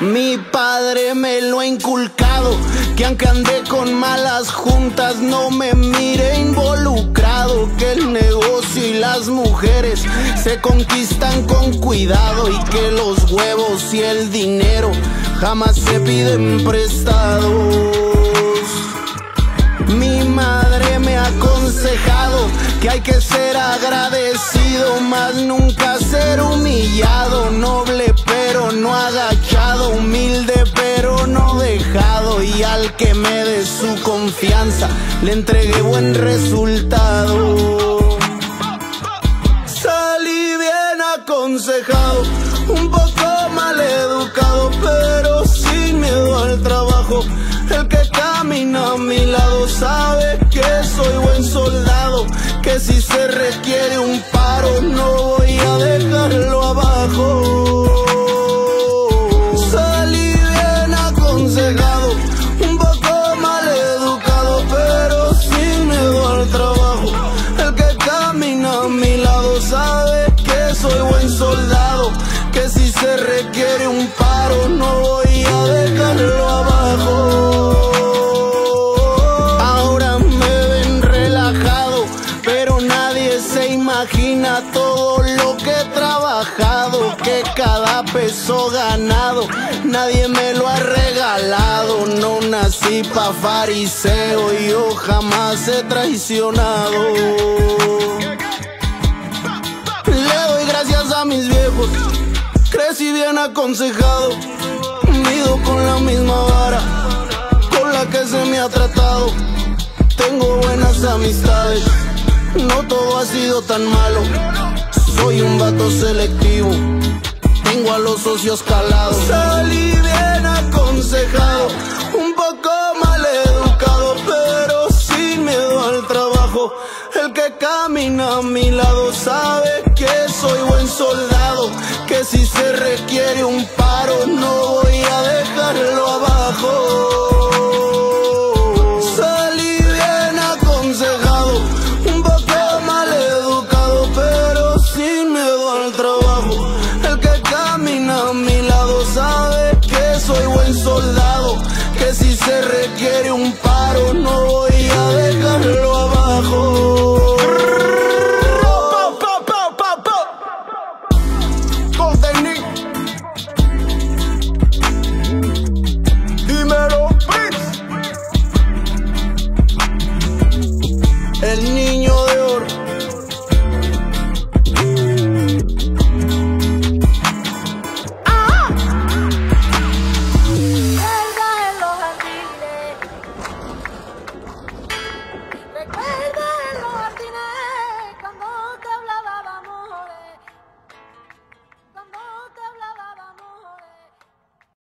Mi padre me lo ha inculcado, que aunque ande con malas juntas no me mire involucrado, que el negocio y las mujeres se conquistan con cuidado y que los huevos y el dinero jamás se piden prestados. Mi madre me ha aconsejado que hay que ser agradecido, más nunca ser humillado, y al que me dé su confianza le entregué buen resultado. Salí bien aconsejado, un poco mal educado, pero sin miedo al trabajo. El que camina a mi lado sabe que soy buen soldado, que si se requiere un paro no voy que si se requiere un paro no voy a dejarlo abajo. Ahora me ven relajado, pero nadie se imagina todo lo que he trabajado, que cada peso ganado nadie me lo ha regalado. No nací pa' fariseo, yo jamás he traicionado. Aconsejado, mido con la misma vara, con la que se me ha tratado. Tengo buenas amistades, no todo ha sido tan malo. Soy un vato selectivo, tengo a los socios calados. Salí bien aconsejado, un poco mal educado, pero sin miedo al trabajo. El que camina a mi lado sabe soy buen soldado, que si se requiere un paro no voy a dejarlo abajo. Dímelo, El niño